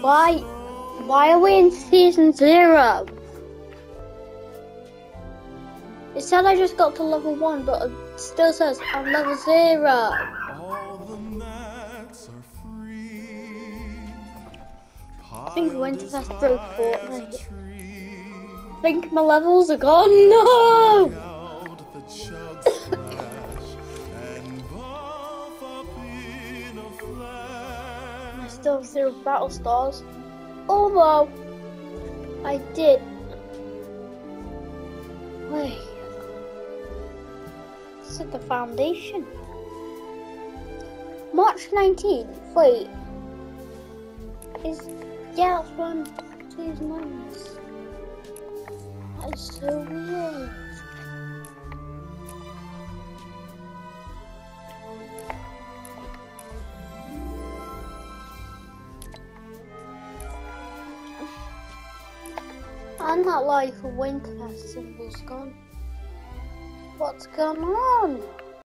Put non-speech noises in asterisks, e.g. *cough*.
Why? Why are we in season zero? It said I just got to level one, but it still says I'm level zero. I think Winterfest broke Fortnite. I think my levels are gone. *laughs* No! *laughs* still zero battle stars. Although I did. Wait. Is the foundation. March 19th. Wait. Is yeah, that's when season ends. That is so weird. I'm not like a Winterfest symbol's gone. What's going on?